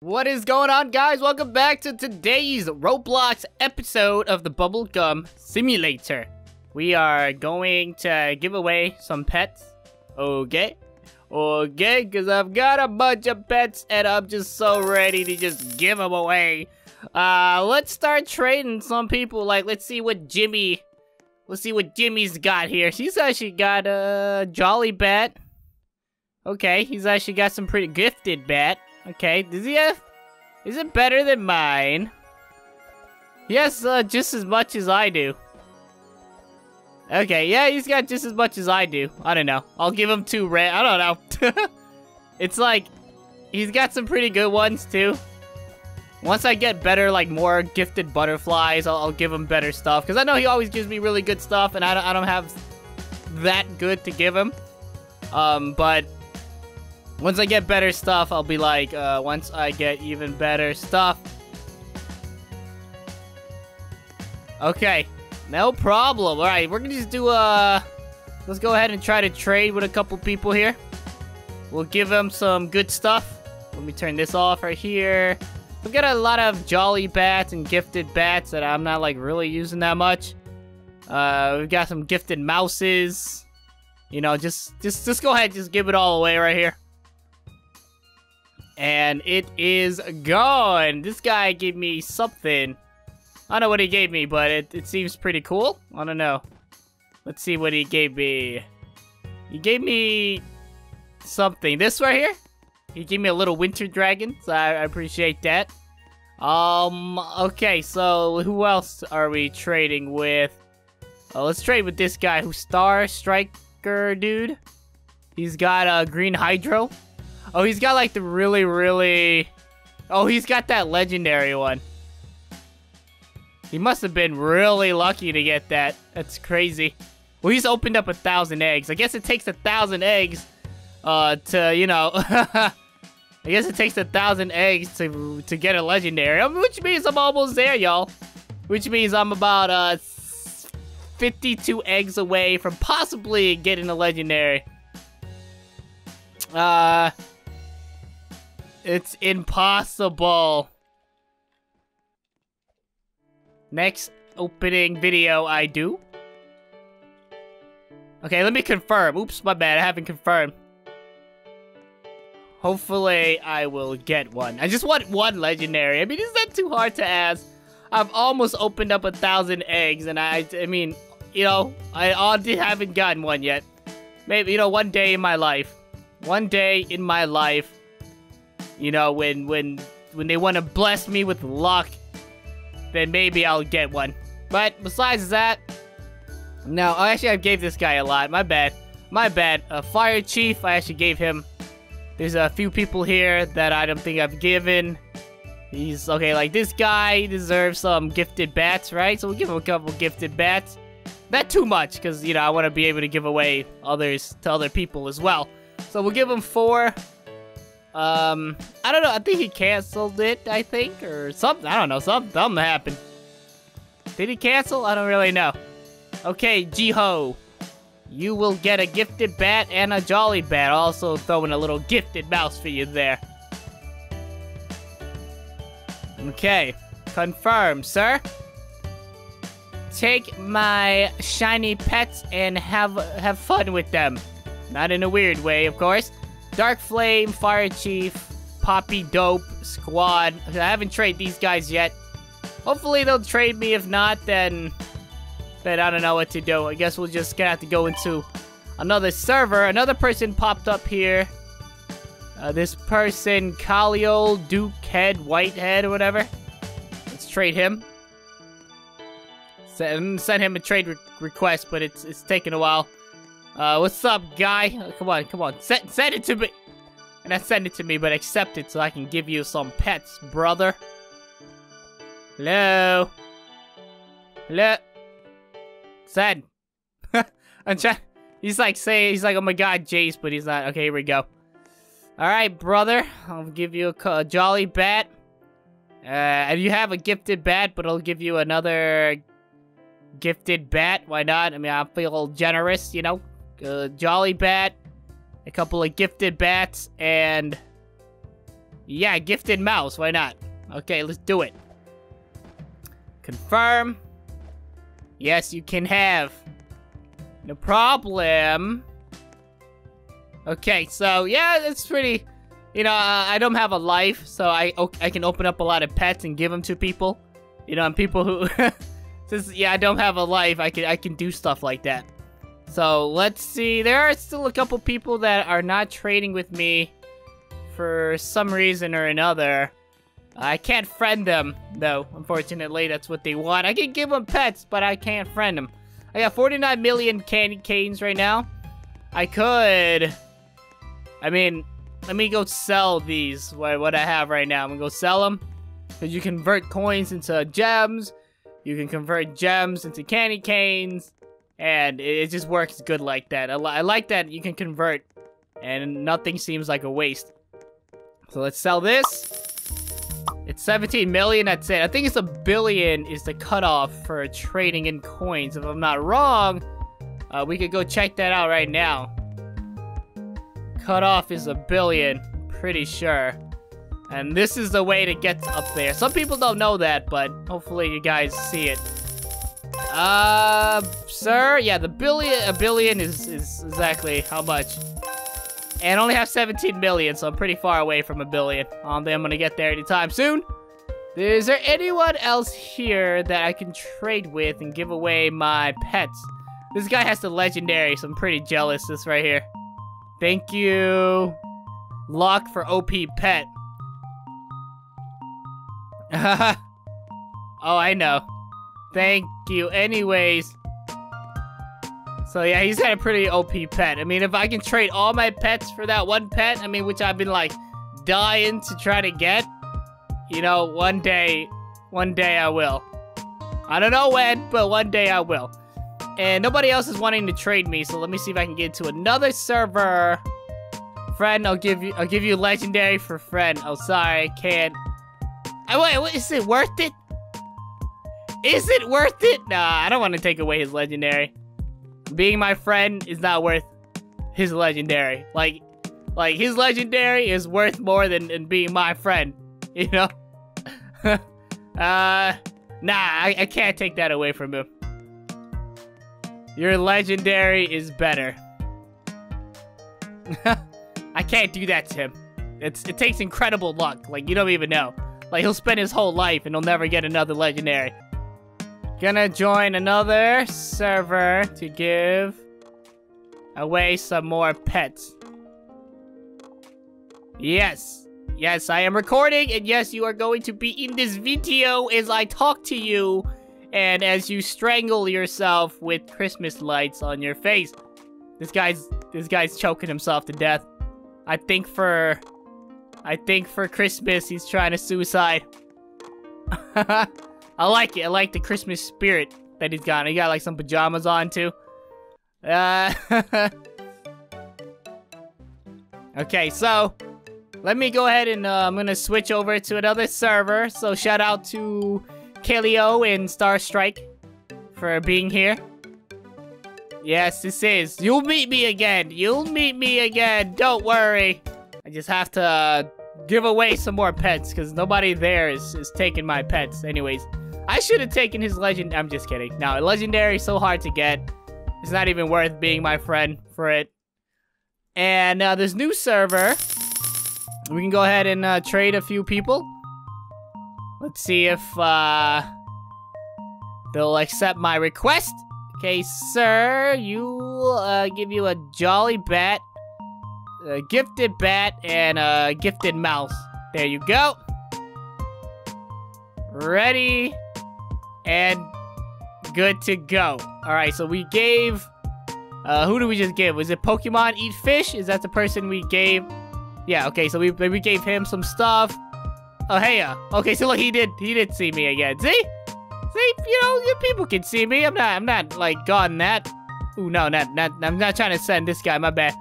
What is going on, guys? Welcome back to today's Roblox episode of the Bubblegum Simulator. We are going to give away some pets. Okay? Okay, because I've got a bunch of pets and I'm just so ready to just give them away. Uh, let's start trading some people. Like, let's see what Jimmy... Let's see what Jimmy's got here. He's actually got a Jolly Bat. Okay, he's actually got some pretty gifted bat. Okay, does he have... Is it better than mine? Yes, uh, just as much as I do. Okay, yeah, he's got just as much as I do. I don't know. I'll give him two red. I don't know. it's like, he's got some pretty good ones, too. Once I get better, like, more gifted butterflies, I'll, I'll give him better stuff. Because I know he always gives me really good stuff, and I don't, I don't have that good to give him. Um, but once I get better stuff, I'll be like, uh, once I get even better stuff. Okay, no problem. All right, we're gonna just do, uh, let's go ahead and try to trade with a couple people here. We'll give them some good stuff. Let me turn this off right here. We've got a lot of jolly bats and gifted bats that I'm not, like, really using that much. Uh, we've got some gifted mouses. You know, just, just, just go ahead, and just give it all away right here. And it is gone. This guy gave me something. I don't know what he gave me, but it, it seems pretty cool. I don't know. Let's see what he gave me. He gave me something. This right here? He gave me a little winter dragon, so I, I appreciate that. Um, okay, so who else are we trading with? Uh, let's trade with this guy who's Star Striker dude. He's got a green hydro. Oh, he's got like the really, really... Oh, he's got that legendary one. He must have been really lucky to get that. That's crazy. Well, he's opened up a thousand eggs. I guess it takes a thousand eggs uh, to, you know... I guess it takes a thousand eggs to to get a legendary, which means I'm almost there, y'all. Which means I'm about uh 52 eggs away from possibly getting a legendary. Uh, it's impossible. Next opening video I do. Okay, let me confirm. Oops, my bad. I haven't confirmed. Hopefully, I will get one. I just want one legendary. I mean, is that too hard to ask? I've almost opened up a thousand eggs, and I, I mean, you know, I already haven't gotten one yet. Maybe, you know, one day in my life. One day in my life, you know, when when when they want to bless me with luck, then maybe I'll get one. But besides that, no, actually I gave this guy a lot. My bad. My bad. A fire chief, I actually gave him. There's a few people here that I don't think I've given. He's, okay, like this guy deserves some gifted bats, right? So we'll give him a couple gifted bats. Not too much, because, you know, I want to be able to give away others to other people as well. So we'll give him four. Um, I don't know. I think he canceled it, I think, or something. I don't know. Something, something happened. Did he cancel? I don't really know. Okay, Jiho. You will get a gifted bat and a jolly bat. Also throwing a little gifted mouse for you there. Okay. Confirm, sir. Take my shiny pets and have have fun with them. Not in a weird way, of course. Dark Flame, Fire Chief, Poppy Dope, Squad. I haven't traded these guys yet. Hopefully they'll trade me. If not, then... Then I don't know what to do. I guess we'll just gonna have to go into another server. Another person popped up here. Uh, this person, Kalio, Duke Head, Whitehead, or whatever. Let's trade him. Send, send him a trade re request, but it's it's taking a while. Uh, what's up, guy? Oh, come on, come on. Send, send it to me. And I send it to me, but accept it so I can give you some pets, brother. Hello? Hello? Send. I'm trying. He's like saying, he's like, oh my god, Jase, but he's not. Okay, here we go. Alright, brother. I'll give you a, a jolly bat. Uh, and you have a gifted bat, but I'll give you another gifted bat. Why not? I mean, I feel generous, you know? A jolly bat, a couple of gifted bats, and Yeah, gifted mouse. Why not? Okay, let's do it. Confirm. Yes, you can have. No problem. Okay, so yeah, it's pretty. You know, uh, I don't have a life, so I I can open up a lot of pets and give them to people. You know, and people who, since yeah, I don't have a life, I can I can do stuff like that. So let's see. There are still a couple people that are not trading with me for some reason or another. I can't friend them, though. Unfortunately, that's what they want. I can give them pets, but I can't friend them. I got 49 million candy canes right now. I could... I mean, let me go sell these, what, I have right now. I'm gonna go sell them. Because you convert coins into gems. You can convert gems into candy canes. And it, just works good like that. I, li I like that you can convert. And nothing seems like a waste. So let's sell this. It's 17 million, that's it. I think it's a billion is the cutoff for trading in coins. If I'm not wrong, uh, we could go check that out right now. Cutoff is a billion, pretty sure. And this is the way to get up there. Some people don't know that, but hopefully you guys see it. Uh, sir, yeah, the billion, a billion is, is exactly how much. And I only have 17 million, so I'm pretty far away from a billion. Um, I'm gonna get there anytime soon. Is there anyone else here that I can trade with and give away my pets? This guy has the legendary, so I'm pretty jealous this right here. Thank you. Lock for OP pet. oh, I know. Thank you. Anyways, so yeah, he's got a pretty OP pet. I mean, if I can trade all my pets for that one pet, I mean, which I've been like dying to try to get, you know, one day, one day I will. I don't know when, but one day I will. And nobody else is wanting to trade me, so let me see if I can get to another server. Friend, I'll give you, I'll give you legendary for friend. Oh, sorry, I can't. I wait, is it worth it? Is it worth it? Nah, I don't want to take away his legendary being my friend is not worth his legendary. Like, like his legendary is worth more than, than being my friend. You know? uh, nah, I, I can't take that away from him. Your legendary is better. I can't do that to him. It's it takes incredible luck. Like you don't even know. Like he'll spend his whole life and he'll never get another legendary. Gonna join another server to give away some more pets. Yes. Yes, I am recording, and yes, you are going to be in this video as I talk to you, and as you strangle yourself with Christmas lights on your face. This guy's, this guy's choking himself to death. I think for, I think for Christmas, he's trying to suicide. I like it. I like the Christmas spirit that he's got. He got like some pajamas on too. Uh, okay, so let me go ahead and uh, I'm gonna switch over to another server. So shout out to Kaleo and Star Strike for being here. Yes, this is. You'll meet me again. You'll meet me again. Don't worry. I just have to uh, give away some more pets because nobody there is, is taking my pets. Anyways. I should have taken his legend. I'm just kidding. No, legendary so hard to get. It's not even worth being my friend for it. And uh, this new server, we can go ahead and uh, trade a few people. Let's see if uh, they'll accept my request. Okay, sir, you uh, give you a jolly bat, a gifted bat, and a gifted mouse. There you go. Ready and good to go. All right, so we gave, uh, who did we just give? Was it Pokemon Eat Fish? Is that the person we gave? Yeah, okay, so we, we gave him some stuff. Oh, hey, uh, okay, so look, he did, he did see me again. See? See, you know, people can see me. I'm not, I'm not, like, gone that. Ooh, no, not, not, I'm not trying to send this guy, my bad.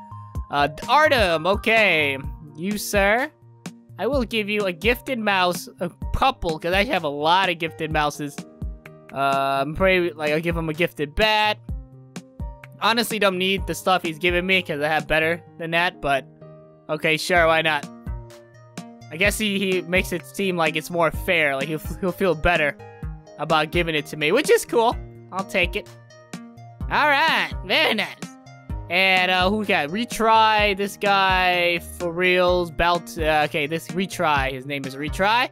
Uh, Artem, okay. You, sir, I will give you a gifted mouse, a couple, because I have a lot of gifted mouses. I'm pretty, like, I'll give him a gifted bat. Honestly, don't need the stuff he's giving me because I have better than that, but okay, sure, why not? I guess he, he makes it seem like it's more fair. Like he'll, he'll feel better about giving it to me, which is cool. I'll take it. All right, very nice. And uh, who got retry? This guy for reals. Belt. Uh, okay, this retry. His name is retry.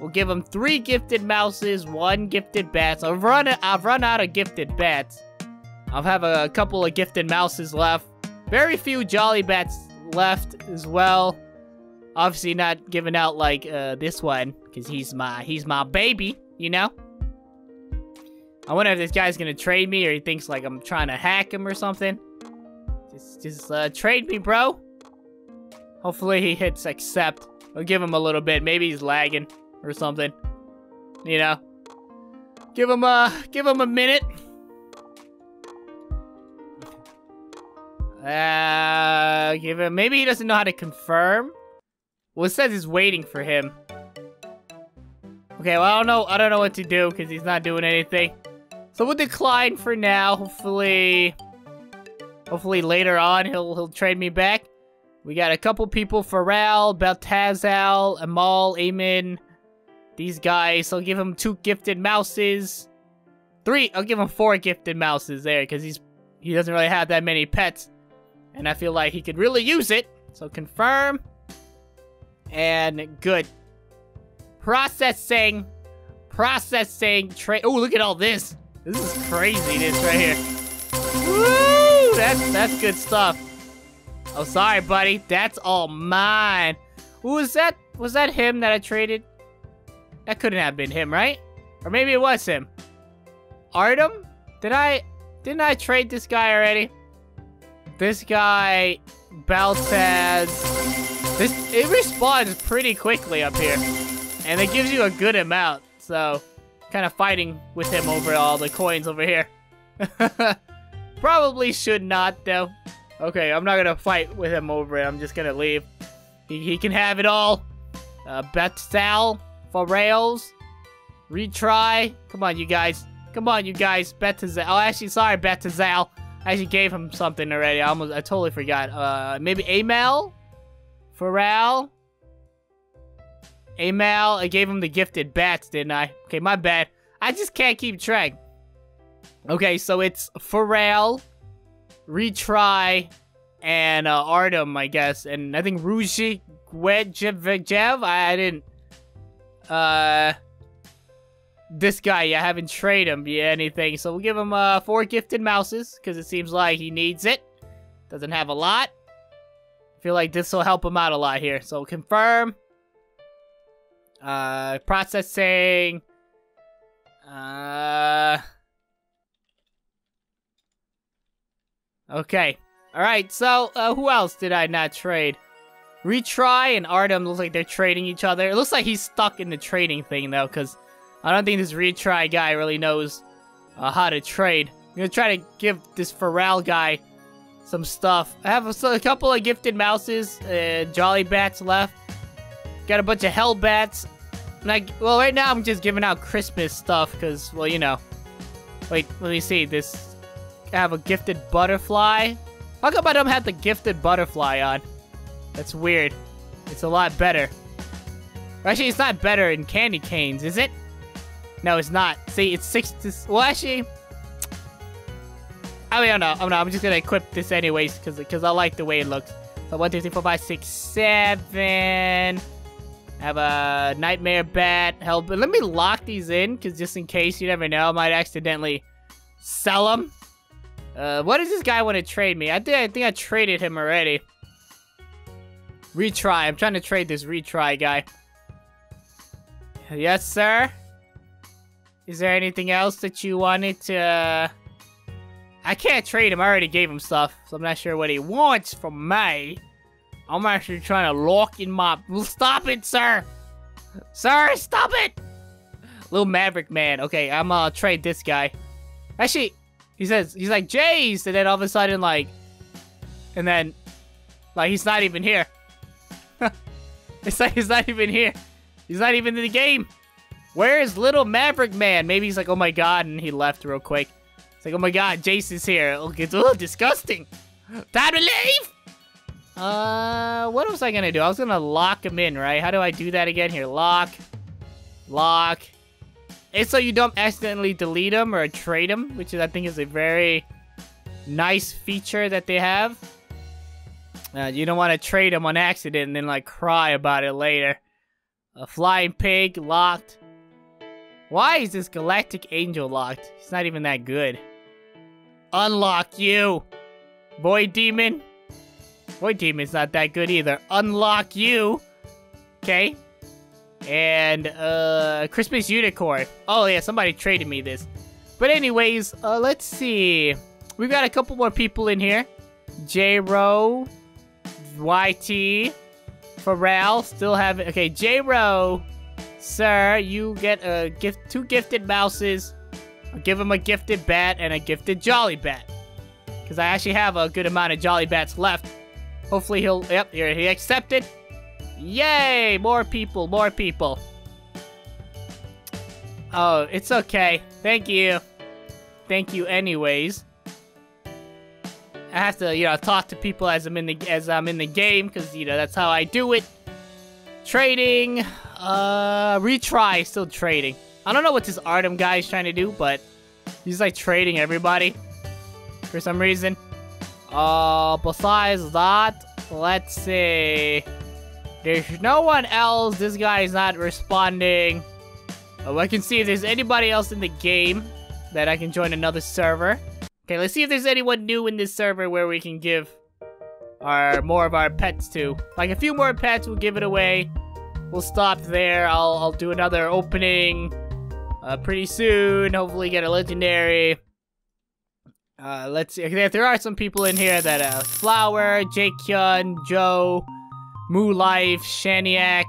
We'll give him three gifted mouses, one gifted bats. I've run. I've run out of gifted bats. I'll have a couple of gifted mouses left. Very few jolly bats left as well. Obviously not giving out like uh, this one because he's my he's my baby. You know. I wonder if this guy's gonna trade me or he thinks like I'm trying to hack him or something. Just, just uh, trade me, bro. Hopefully he hits accept. I'll give him a little bit. Maybe he's lagging or something. You know. Give him a, give him a minute. Uh, give him, maybe he doesn't know how to confirm. Well, it says he's waiting for him. Okay, well, I don't know, I don't know what to do because he's not doing anything. So we'll decline for now. Hopefully, Hopefully later on he'll he'll trade me back. We got a couple people, Pharrell, Baltazal, Amal, Amin. These guys, I'll give him two gifted mouses. Three, I'll give him four gifted mouses there, because he's he doesn't really have that many pets. And I feel like he could really use it. So confirm. And good. Processing. Processing. Trade. Oh, look at all this. This is craziness right here. Woo! that's that's good stuff. Oh, sorry, buddy. That's all mine. Who was that? Was that him that I traded? That couldn't have been him, right? Or maybe it was him. Artem? Did I... Didn't I trade this guy already? This guy... Baltaz... This... It respawns pretty quickly up here. And it gives you a good amount. So... Kind of fighting with him over all the coins over here. Probably should not, though. Okay, I'm not gonna fight with him over it. I'm just gonna leave. He, he can have it all. Uh, Betsal for rails. Retry. Come on, you guys. Come on, you guys. Betazal. Oh, actually, sorry, Betazal. I actually gave him something already. I almost, I totally forgot. Uh, maybe Amal? Pharrell? Amal? I gave him the gifted bats, didn't I? Okay, my bad. I just can't keep track. Okay, so it's Pharrell, Retry, and uh, Artem, I guess. And I think Ruji Gwedjev, I, I didn't... Uh... This guy, yeah, I haven't traded him anything. So we'll give him uh, four gifted mouses, because it seems like he needs it. Doesn't have a lot. I feel like this will help him out a lot here. So confirm. Uh, processing. Uh... Okay. Alright, so, uh, who else did I not trade? Retry and Artem looks like they're trading each other. It looks like he's stuck in the trading thing, though, because I don't think this Retry guy really knows uh, how to trade. I'm gonna try to give this Pharrell guy some stuff. I have a, a couple of gifted mouses, uh, Jolly Bats left. Got a bunch of Hell Bats. Like, well, right now I'm just giving out Christmas stuff, because, well, you know. Wait, let me see. This I have a gifted butterfly. How come I don't have the gifted butterfly on? That's weird. It's a lot better. Actually, it's not better in candy canes, is it? No, it's not. See, it's six to... Well, actually... I mean, I don't know. I'm, just gonna equip this anyways, because because I like the way it looks. So, one, two, three, four, five, six, seven... Have a Nightmare Bat. Help. Let me lock these in, because just in case, you never know, I might accidentally sell them. Uh, what does this guy want to trade me? I think I think I traded him already. Retry. I'm trying to trade this retry guy. Yes, sir? Is there anything else that you wanted to... Uh... I can't trade him. I already gave him stuff, so I'm not sure what he wants from me. I'm actually trying to lock in my... Stop it, sir! Sir, stop it! Little Maverick Man. Okay, I'm gonna trade this guy. Actually, he says, he's like, Jase! And then all of a sudden, like, and then, like, he's not even here. It's like he's not even here. He's not even in the game. Where is little Maverick Man? Maybe he's like, oh my god, and he left real quick. It's like, oh my god, Jason's here. Look, it's oh, disgusting. Time to leave! Uh, what was I gonna do? I was gonna lock him in, right? How do I do that again? Here, lock, lock. It's so you don't accidentally delete them or trade them, which I think is a very nice feature that they have. Uh, you don't want to trade them on accident and then like cry about it later. A flying pig locked. Why is this galactic angel locked? He's not even that good. Unlock you, boy demon. Boy demon's not that good either. Unlock you. Okay. And, uh, Christmas Unicorn. Oh, yeah, somebody traded me this. But anyways, uh, let's see. We've got a couple more people in here. J-Ro, YT, Pharrell, still have it. Okay, J-Ro, sir, you get a gift, two gifted mouses. I'll give him a gifted bat and a gifted jolly bat. Because I actually have a good amount of jolly bats left. Hopefully he'll, yep, here, he accepted. Yay! More people, more people. Oh, it's okay. Thank you. Thank you anyways. I have to, you know, talk to people as I'm in the as I'm in the game because you know that's how I do it. Trading, uh, retry, still trading. I don't know what this Artem guy is trying to do, but he's like trading everybody for some reason. Uh, besides that, let's see. There's no one else. This guy is not responding. Oh, I can see if there's anybody else in the game that I can join another server. Okay, let's see if there's anyone new in this server where we can give our more of our pets to. Like a few more pets, we'll give it away. We'll stop there. I'll, I'll do another opening uh, pretty soon. Hopefully get a legendary. Uh, let's see. There are some people in here that uh, Flower, Jake Kyun, Joe, Moo Life, Shaniac.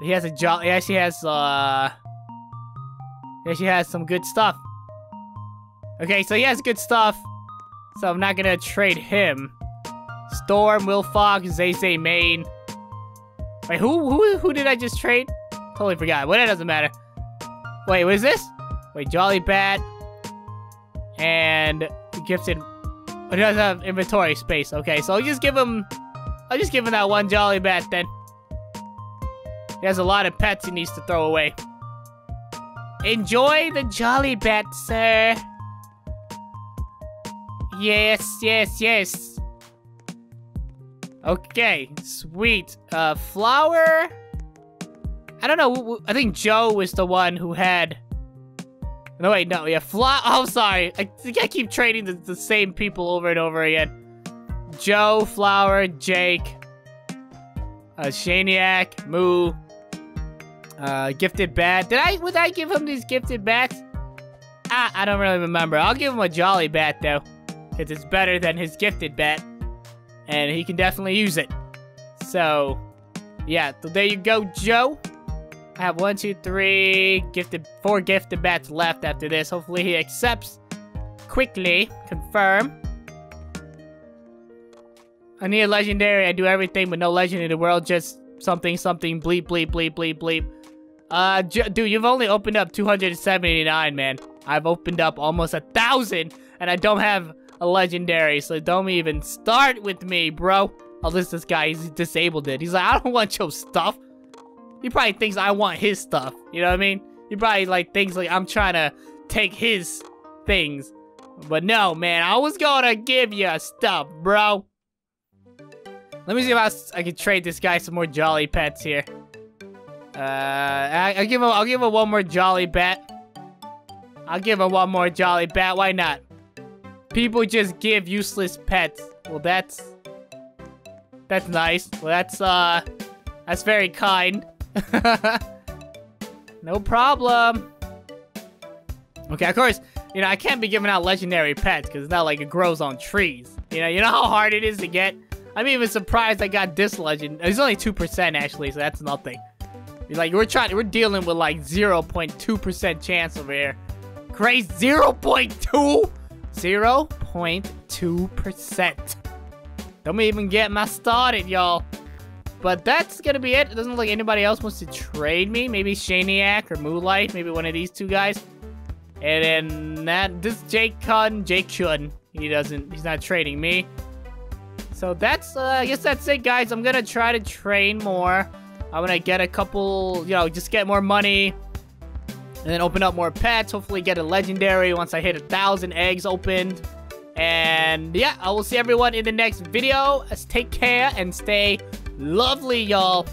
He has a job. He actually has uh. He actually has some good stuff. Okay, so he has good stuff. So I'm not gonna trade him. Storm, Will Fox, Zay Zay Main. Wait, who who who did I just trade? Totally forgot. Well, that doesn't matter. Wait, what is this? Wait, Jolly Bat. And gifted. Oh, it doesn't have inventory space. Okay, so I'll just give him I'll just give him that one jolly bat then. He has a lot of pets he needs to throw away. Enjoy the jolly bat, sir. Yes, yes, yes. Okay, sweet. Uh, flower? I don't know. I think Joe was the one who had... No, wait, no. Yeah, Fly... Oh, sorry. I I keep trading the, the same people over and over again. Joe, Flower, Jake, uh, Shaniac, Moo, uh, Gifted Bat. Did I, would I give him these Gifted Bats? Ah, I don't really remember. I'll give him a Jolly Bat, though, because it's better than his Gifted Bat, and he can definitely use it. So, yeah, so there you go, Joe. I have one, two, three, gifted, four gifted bats left after this. Hopefully he accepts quickly. Confirm. I need a legendary. I do everything but no legend in the world. Just something, something, bleep, bleep, bleep, bleep, bleep. Uh, dude, you've only opened up 279, man. I've opened up almost a thousand, and I don't have a legendary, so don't even start with me, bro. Oh, this this guy, he's disabled it. He's like, I don't want your stuff. He probably thinks I want his stuff. You know what I mean? He probably like thinks like I'm trying to take his things. But no, man, I was gonna give you stuff, bro. Let me see if I, I can trade this guy some more jolly pets here. Uh, I, will give him. I'll give him one more jolly bat. I'll give him one more jolly bat. Why not? People just give useless pets. Well, that's that's nice. Well, that's uh, that's very kind. no problem. Okay, of course, you know I can't be giving out legendary pets because it's not like it grows on trees. You know, you know how hard it is to get I'm even surprised I got this legend. It's only 2% actually, so that's nothing. Like, we're trying, we're dealing with like 0.2% chance over here. Crazy, 0.2? 0.2%. Don't even get my started, y'all. But that's gonna be it. It doesn't look like anybody else wants to trade me. Maybe Shaniac or Moonlight. Maybe one of these two guys. And then that, this Jake Kun, Jake Chun. He doesn't, he's not trading me. So that's, uh, I guess that's it, guys. I'm gonna try to train more. I'm gonna get a couple, you know, just get more money. And then open up more pets. Hopefully get a legendary once I hit a thousand eggs opened. And yeah, I will see everyone in the next video. Let's Take care and stay lovely, y'all.